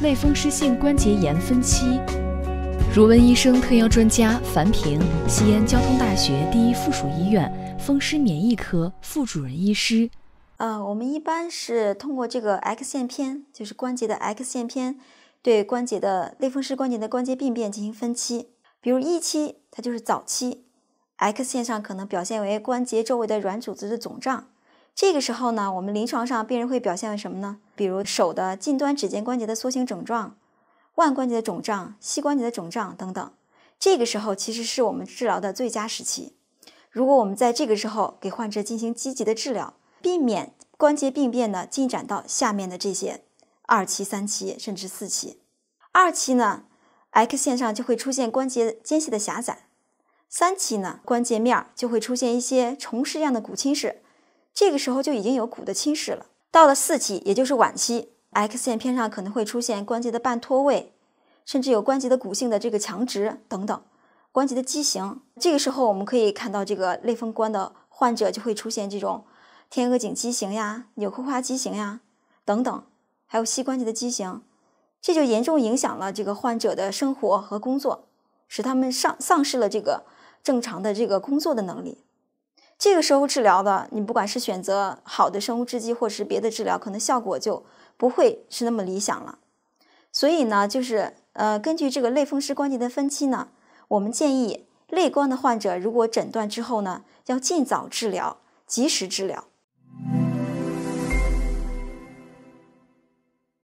类风湿性关节炎分期。如温医生特邀专家樊平，西安交通大学第一附属医院风湿免疫科副主任医师。呃，我们一般是通过这个 X 线片，就是关节的 X 线片，对关节的类风湿关节的关节病变进行分期。比如一期，它就是早期，X 线上可能表现为关节周围的软组织的肿胀。这个时候呢，我们临床上病人会表现为什么呢？比如手的近端指尖关节的缩形肿胀、腕关节的肿胀、膝关节的肿胀等等。这个时候其实是我们治疗的最佳时期。如果我们在这个时候给患者进行积极的治疗，避免关节病变呢进展到下面的这些二期、三期甚至四期。二期呢，X 线上就会出现关节间隙的狭窄；三期呢，关节面就会出现一些虫噬样的骨侵蚀。这个时候就已经有骨的侵蚀了。到了四期，也就是晚期，X 线片上可能会出现关节的半脱位，甚至有关节的骨性的这个强直等等，关节的畸形。这个时候，我们可以看到这个类风关的患者就会出现这种天鹅颈畸形呀、纽扣花畸形呀等等，还有膝关节的畸形，这就严重影响了这个患者的生活和工作，使他们丧丧失了这个正常的这个工作的能力。这个时候治疗的，你不管是选择好的生物制剂，或是别的治疗，可能效果就不会是那么理想了。所以呢，就是呃，根据这个类风湿关节的分期呢，我们建议类关的患者，如果诊断之后呢，要尽早治疗，及时治疗。